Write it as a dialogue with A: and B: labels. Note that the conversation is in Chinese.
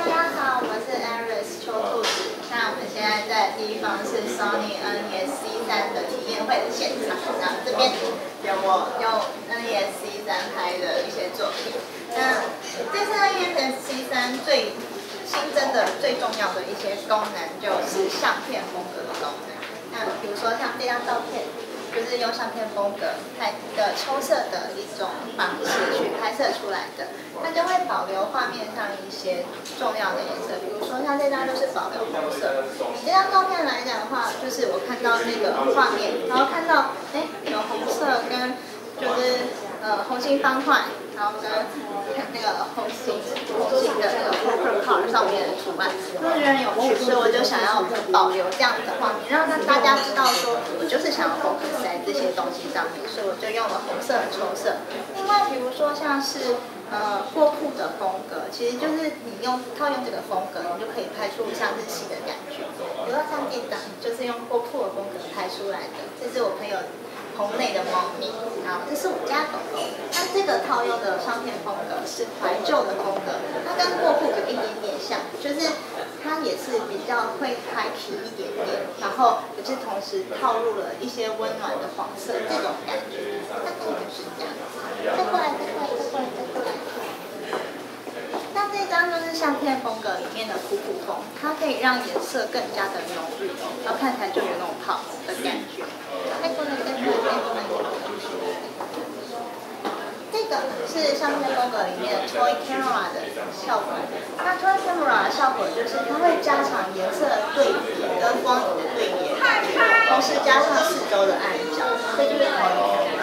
A: 大家好，我是 Aris 秋兔子。那我们现在在的地方是 Sony NES-C 3的体验会的现场。那这边有我用 NES-C 3拍的一些作品。那这次 NES-C 3最新增的最重要的一些功能就是相片风格的功能。那比如说像这张照片。就是用相片风格拍的抽色的一种方式去拍摄出来的，它就会保留画面上一些重要的颜色，比如说像这张就是保留红色。以这张照片来讲的话，就是我看到那个画面，然后看到哎有红色跟就是呃红心方块。然后跟那个红心红心的那个 poker card 上面的图案，就觉得有，所以我就想要保留这样子的画面，让让大家知道说，我就是想要 focus 在这些东西上面，所以我就用了红色的抽色。另外，比如说像是呃过库的风格，其实就是你用套用这个风格，你就可以拍出像日系的感觉。比如说像这张，就是用过库的风格拍出来的，这是我朋友。红内的猫咪，好，这是我家狗狗。套用的相片风格是怀旧的风格，它跟过户有一点点像，就是它也是比较会开皮一点点，然后也是同时套入了一些温暖的黄色这种感觉，大概就是这样。再过来，再过来，再过来，再过来。那这张就是相片风格里面的普普风，它可以让颜色更加的浓郁，然后看起来就有那种跑的感觉。再过来，再过来。是相片风格里面 Toy Camera 的效果。那 Toy Camera 的效果就是它会加强颜色对比跟光影的对比，同时加上四周的暗角，这就是 Toy Camera。